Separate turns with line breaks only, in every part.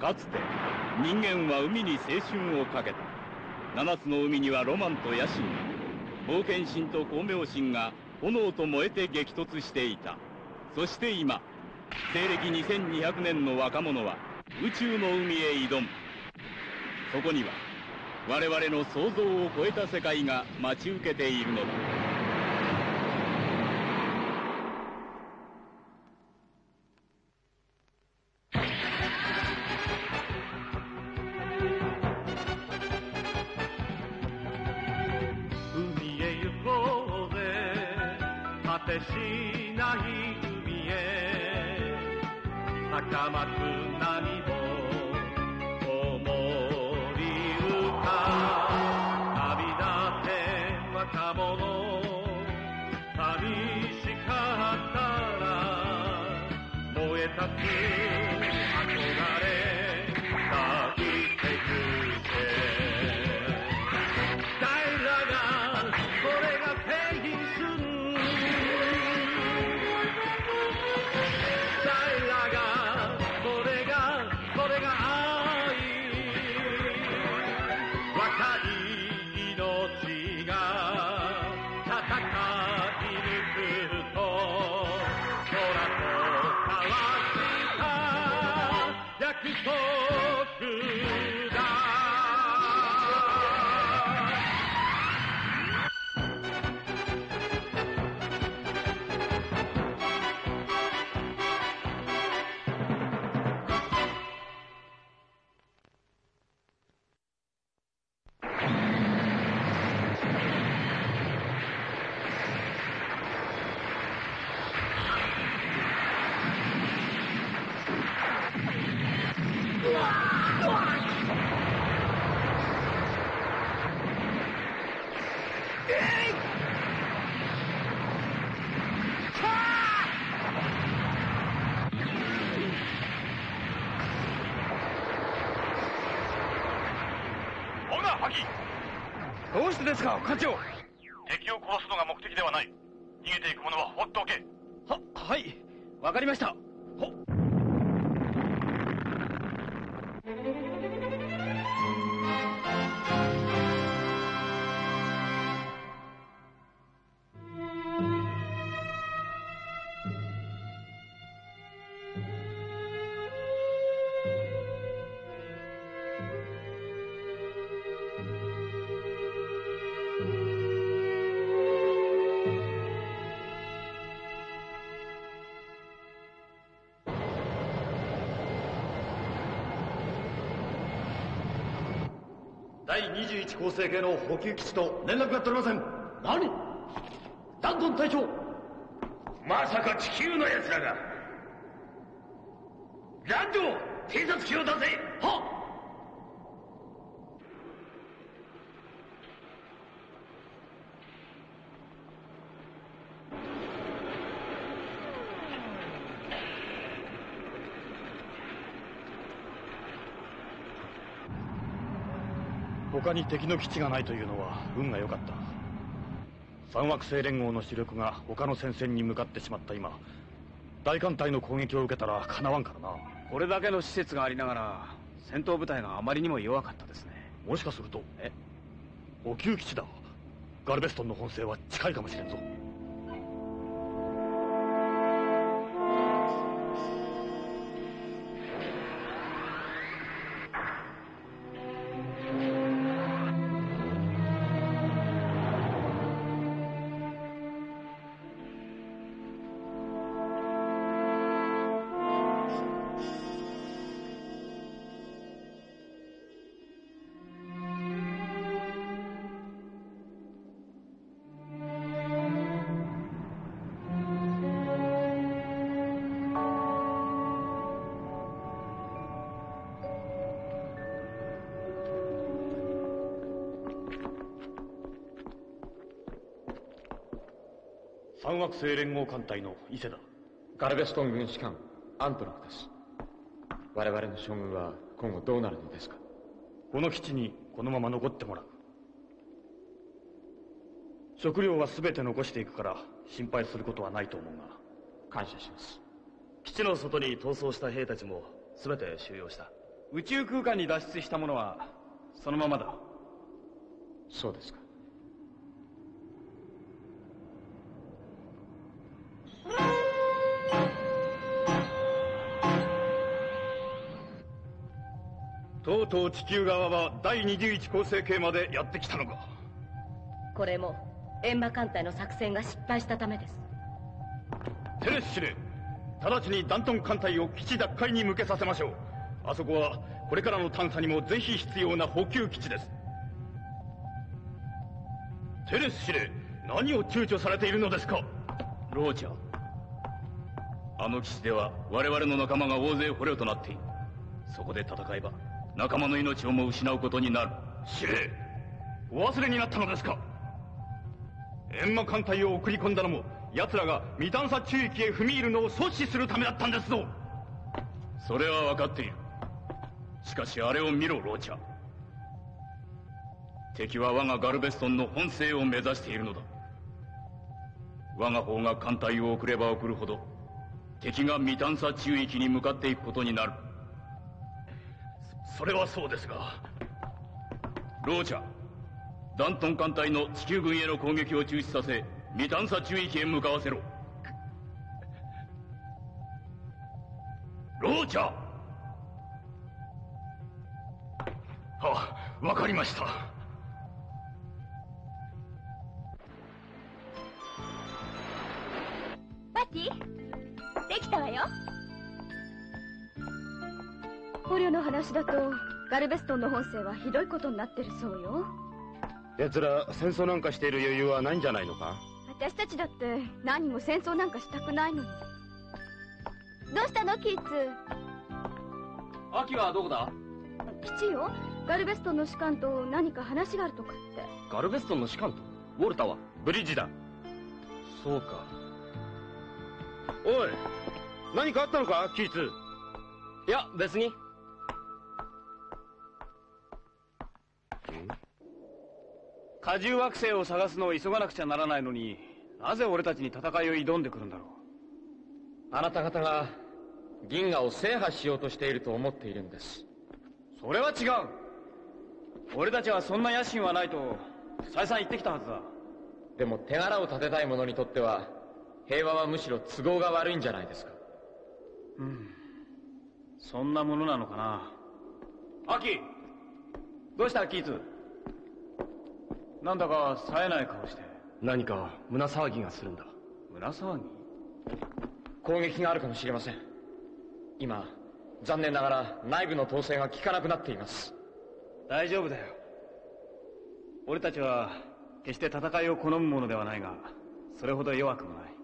かつて人間は海に青春をかけた。七つの海にはロマンと野心。冒険心と光明心が炎と燃えて激突していた。そして今西暦2200年の若者は宇宙の海へ挑む。そこには我々の想像を超えた世界が待ち受けているのだ。
高まく波もし
オーナーハギ
どうしてですか課長？は
敵を殺すのが目的ではない。逃げていく者は放っておけ。
はい。わかりました。ほ
第21構成系の補給基地と連絡が取れません。何？ダンドン隊長。まさか地球の奴らが。ランド偵察機を出せ。は
他に敵の基地がないというのは運が良かった。三惑星連合の主力が他の戦線に向かってしまった。今大艦隊の攻撃を受けたらかなわんからな。
これだけの施設がありながら戦闘部隊があまりにも弱かったですね。
もしかすると
え？
補給基地だ。ガルベストンの本性は近いかもしれんぞ三惑星連合艦隊の伊勢だ。
ガルベストン軍士官アントノフです。我々の将軍は今後どうなるのですか？
この基地にこのまま残ってもらう。食料は全て残していくから心配することはないと思うが。
感謝します。
基地の外に逃走した兵たちも全て収容した。
宇宙空間に脱出したものはそのままだ。
そうですか
とうとう地球側は第21構成形までやってきたのか。
これも閻魔艦隊の作戦が失敗したためです。
テレス司令直ちにダントン艦隊を基地奪回に向けさせましょう。あそこはこれからの探査にもぜひ必要な補給基地です。テレス司令何を躊躇されているのですか？
ローチャーあの基地では我々の仲間が大勢捕虜となっている。そこで戦えば仲間の命をも失うことになる。
司令お忘れになったのですか。閻魔艦隊を送り込んだのも奴らが未探査中域へ踏み入るのを阻止するためだったんですぞ。
それは分かっている。しかしあれを見ろローチャー。敵は我がガルベストンの本性を目指しているのだ。我が方が艦隊を送れば送るほど敵が未探査中域に向かっていくことになる
それはそうですが。
ローチャダントン艦隊の地球軍への攻撃を中止させ未探査中域へ向かわせろ。ローチャ！ー
はわかりました。
パティできたわよ。
捕虜の話だとガルベストンの本性はひどいことになってるそうよ。
奴ら戦争なんかしている余裕はないんじゃないのか？
私たちだって何も戦争なんかしたくないのに。
どうしたのキッズ
アキはどこだ？
基地よ。ガルベストンの士官と何か話があるとかって。
ガルベストンの士官と？ウォルターは？
ブリッジだ。
そうか。
おい何かあったのかキーツ？
いや別に荷重惑星を探すのを急がなくちゃならないのになぜ俺たちに戦いを挑んでくるんだろう？
あなた方が銀河を制覇しようとしていると思っているんです。
それは違う。俺たちはそんな野心はないと再三言ってきたはずだ。
でも手柄を立てたい者にとっては平和はむしろ都合が悪いんじゃないですか。
うん。そんなものなのかな。アキどうしたキーツ？なんだか冴えない顔して。
何か胸騒ぎがするんだ。
胸騒ぎ？
攻撃があるかもしれません。今残念ながら内部の統制が効かなくなっています。
大丈夫だよ。俺たちは決して戦いを好むものではないがそれほど弱くもない。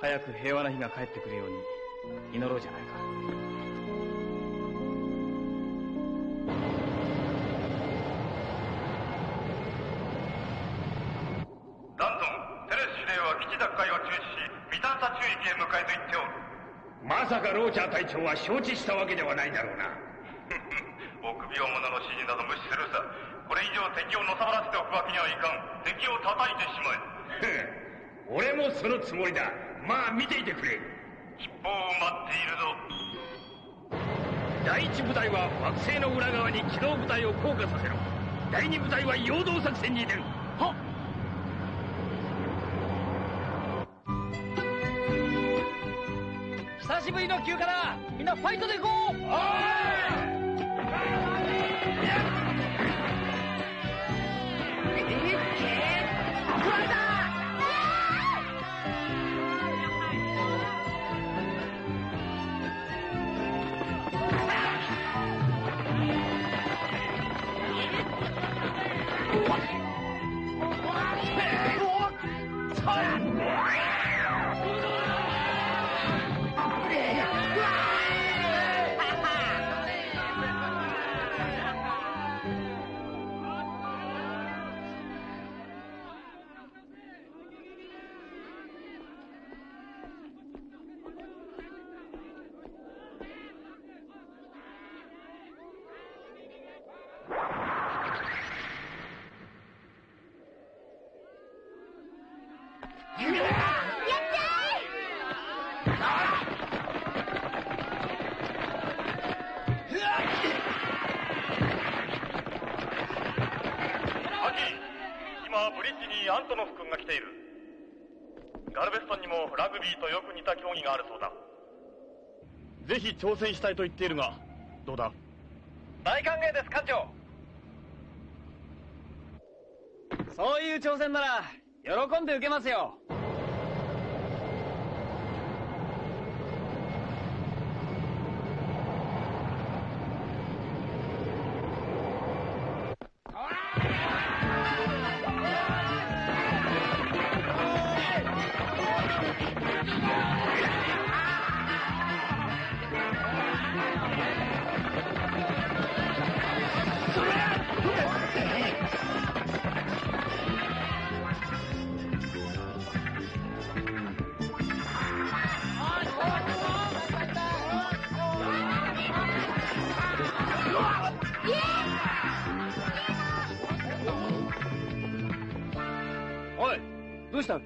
早く平和な日が帰ってくるように祈ろうじゃないか
奪回を中止し未探査中域へ向かえと言っておる。
まさかローチャー隊長は承知したわけではないだろうな。
臆病者の指示など無視するさ。これ以上敵をのさばらせておくわけにはいかん。敵を叩いてしまえ。
俺もそのつもりだ。まあ見ていてくれ。
一方を待っているぞ。
第一部隊は惑星の裏側に機動部隊を降下させろ。第二部隊は陽動作戦に出る
しぶりの休暇だみんなファイトでいこう。
が来ている。ガルベストンにもラグビーとよく似た競技があるそうだ。
ぜひ挑戦したいと言っているがどうだ？
大歓迎です艦長。
そういう挑戦なら喜んで受けますよ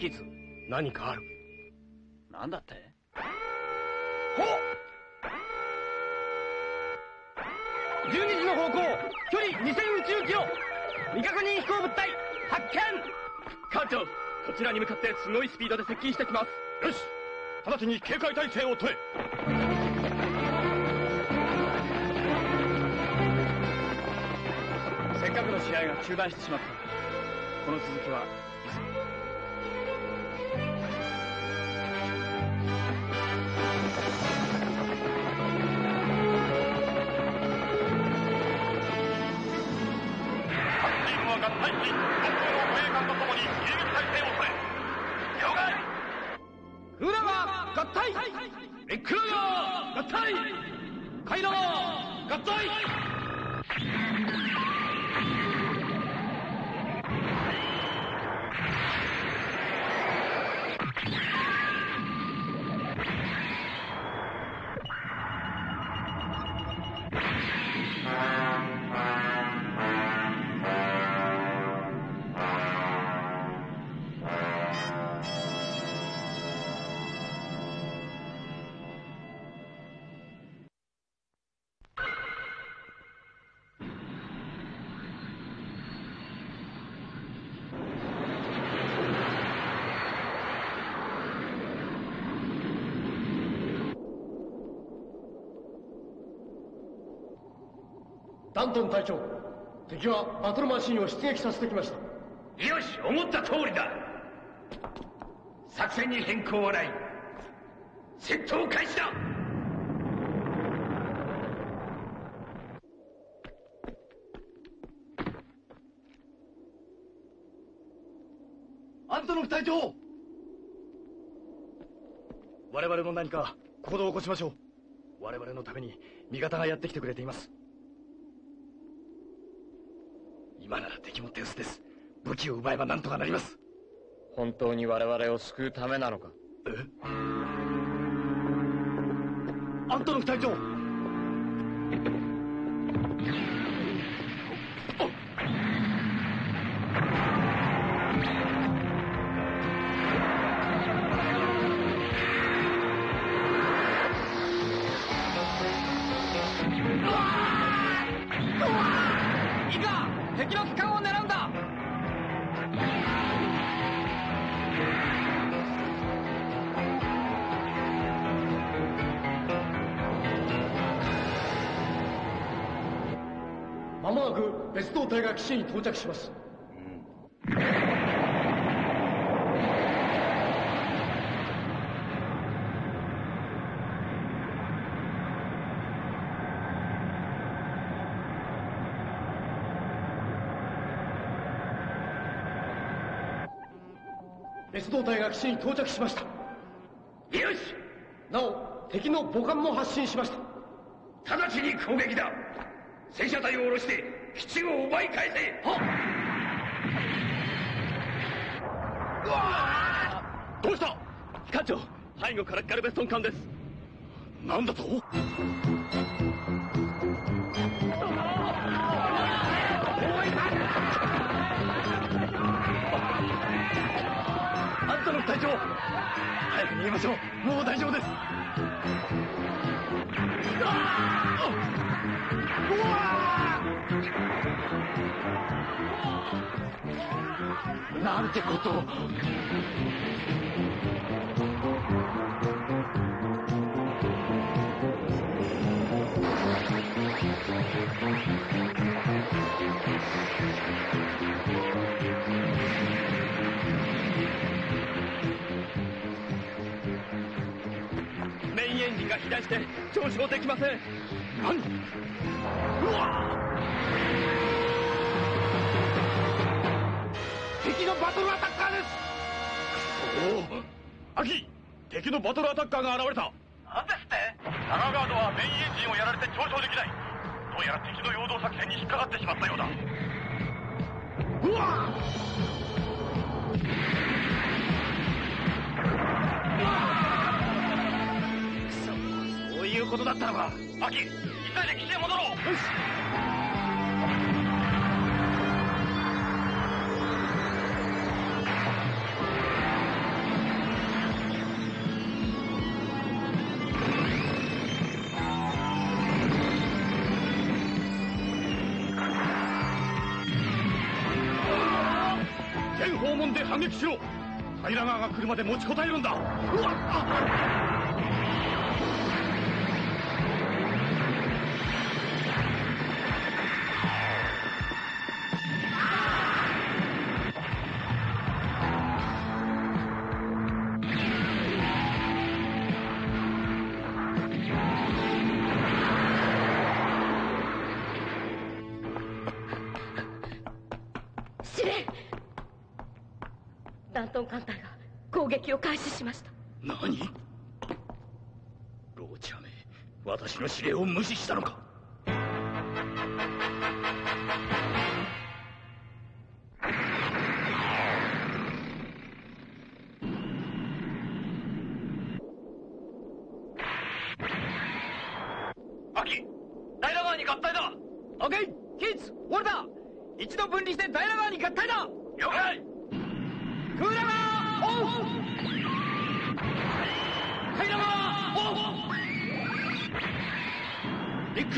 キーツ
何かある。
なんだって
？12時の方向。距離2000宇宙キロ未確認飛行物体。発見！
艦長こちらに向かってすごいスピードで接近してきます。
よし！直ちに警戒態勢を取れ。
せっかくの試合が中断してしまった。この続きは
し本校の護衛艦とともに迎撃態勢を取れ了解
クラー合体レックラガ合体カイラー合体
ダントン隊長敵はバトルマシンを出撃させてきました。
よし思った通りだ。作戦に変更はない。戦闘開始だ。
アントノフ隊長。
我々も何か行動を起こしましょう。我々のために味方がやってきてくれています今なら敵も手薄です。武器を奪えば何とかなります。
本当に我々を救うためなのか？
アントノフ隊長
別動隊が基地に到着します。別動隊が基地に到着しました。
よし！
なお敵の母艦も発進しました。
直ちに攻撃だ。戦車隊を下ろして基地を奪い返せ。はっ。
うわどうした？艦長背後からガルベストン艦です。
なんだと？アントノフ隊長早く逃げましょう。もう大丈夫です。
なんてことを。
メインエンジンが肥大して上昇できません。
何うわっ敵のバトルアタッカーです。
おおアキ敵のバトルアタッカーが現れた。
なんですって？ラガーガードはメインエンジンをやられて上昇できない。どうやら敵の陽動作戦に引っかかってしまったようだ。
うわ！
そういうことだったのか。
アキ急いで基地へ戻ろう。よし
まで持ちこたえるんだ。うわ
司令ダントン艦隊が。攻撃を開始しました。
何？ローチャめ私の指令を無視したのか？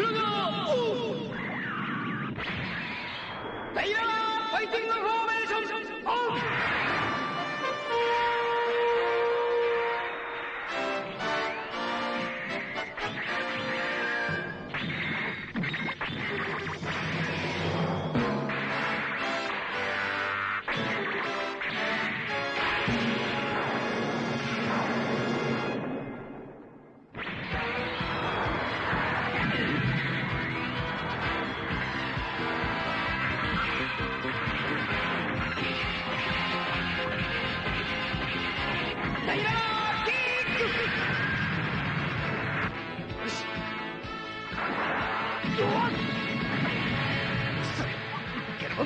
ビックラ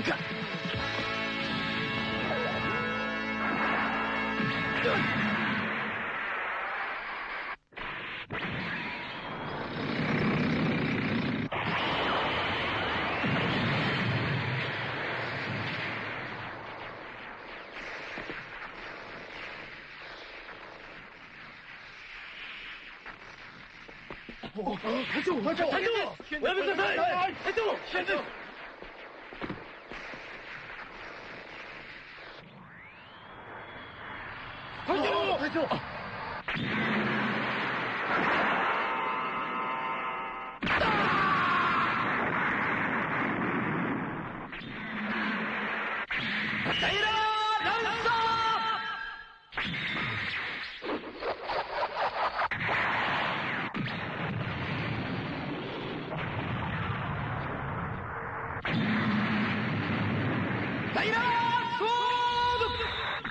けるもんか
隊長隊長隊長おやめください隊長危険です隊長隊長
ダイラーランサーダイラーソードは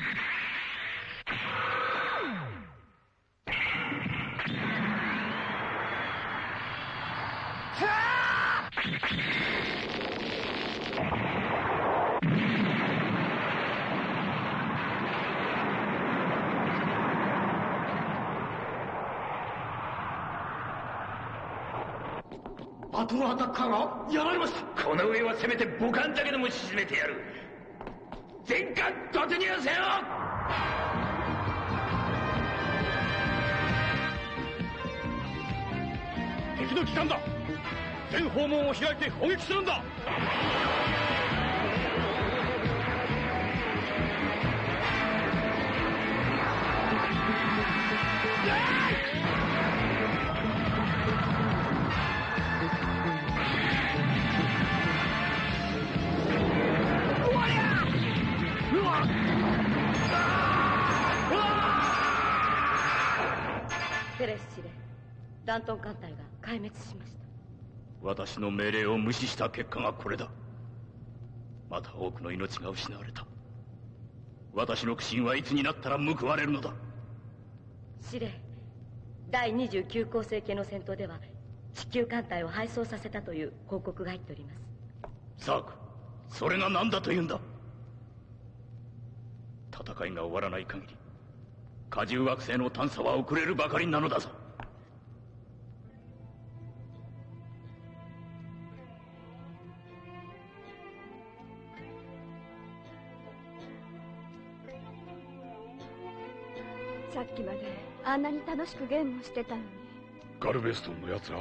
バトルアタッカーがやられました。
この上はせめて母艦だけでも沈めてやる。全艦突入せよ！
敵の機関だ。全訪問を開いて砲撃するんだ
ペレス司令ダントン艦隊が壊滅しました。
私の命令を無視した結果がこれだ。また多くの命が失われた。私の苦心はいつになったら報われるのだ。
司令第29構成系の戦闘では地球艦隊を敗走させたという報告が入っております。
サークそれが何だというんだ？戦いが終わらない限り荷重惑星の探査は遅れるばかりなのだぞ。
さっきまであんなに楽しくゲームをしてたのに。
ガルベストンの奴ら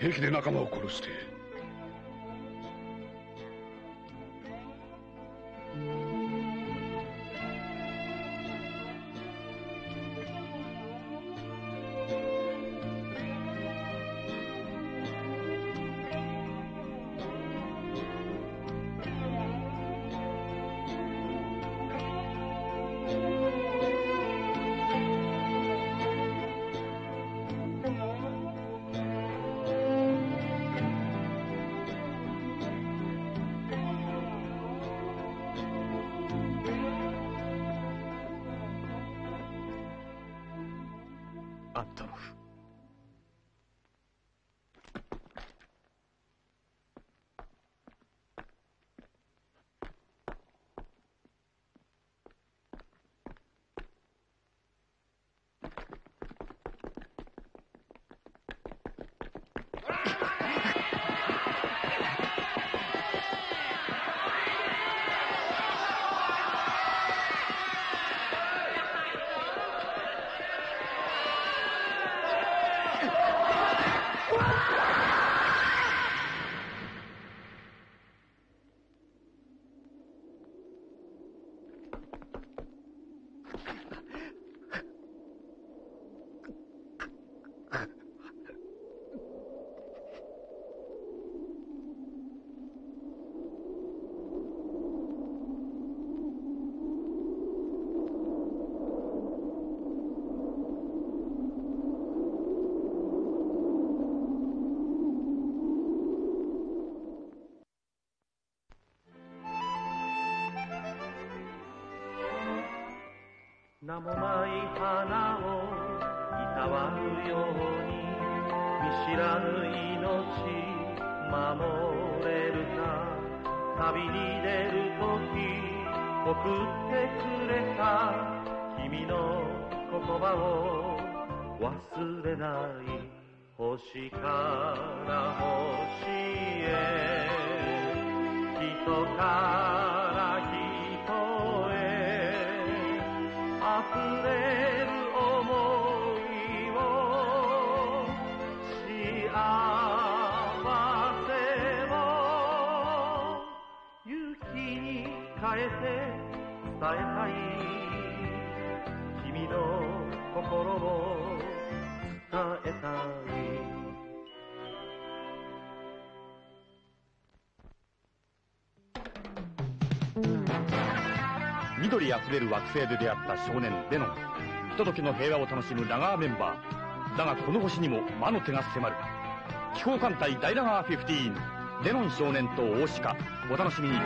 平気で仲間を殺して
名もない花をいたわるように見知らぬ命守れるか。旅に出る時送ってくれた。君の言葉を忘れない星から星へ。人から溢れる想いを幸せを勇気に変えて伝えたい君の心を伝えたい
緑あふれる惑星で出会った少年デノン。ひとときの平和を楽しむラガーメンバー。だがこの星にも魔の手が迫る。気候艦隊ダイラガー15デノン少年と大鹿。お楽しみに。